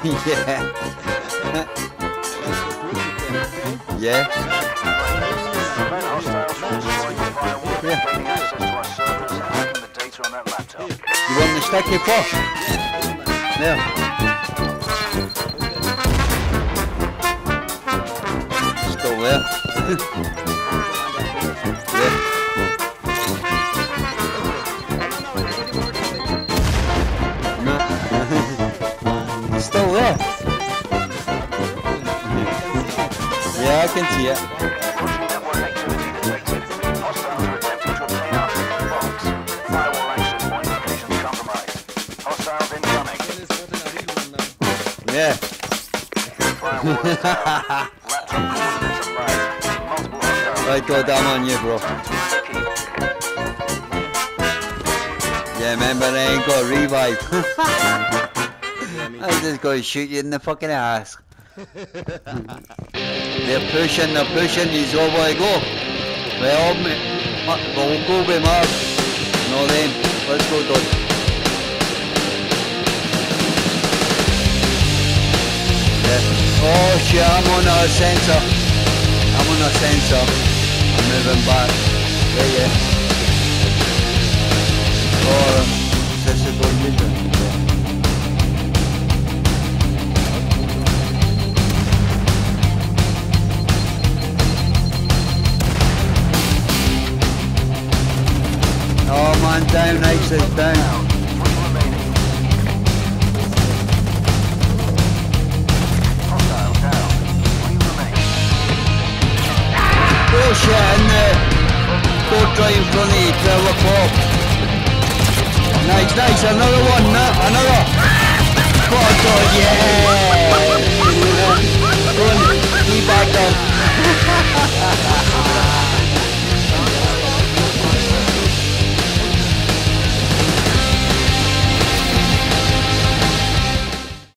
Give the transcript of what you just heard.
yeah. yeah. Prevent hostiles from destroying your firewall, Yeah. gaining access to our servers and hacking the data Still there. Yeah, I can see it. Yeah. Right, go down on you, bro. Yeah, remember I ain't got revive. I just going to shoot you in the fucking ass. they're pushing, they're pushing, he's over to go. Well, we'll go with Mark. No them. Let's go. Yeah. Oh shit, I'm on a sensor. I'm on a sensor. I'm moving back. Yeah, yeah. Man, down, down. Bullshit in there. Boat right in front of you, 12 o'clock. Nice, nice, another one, no, another. God, yeah.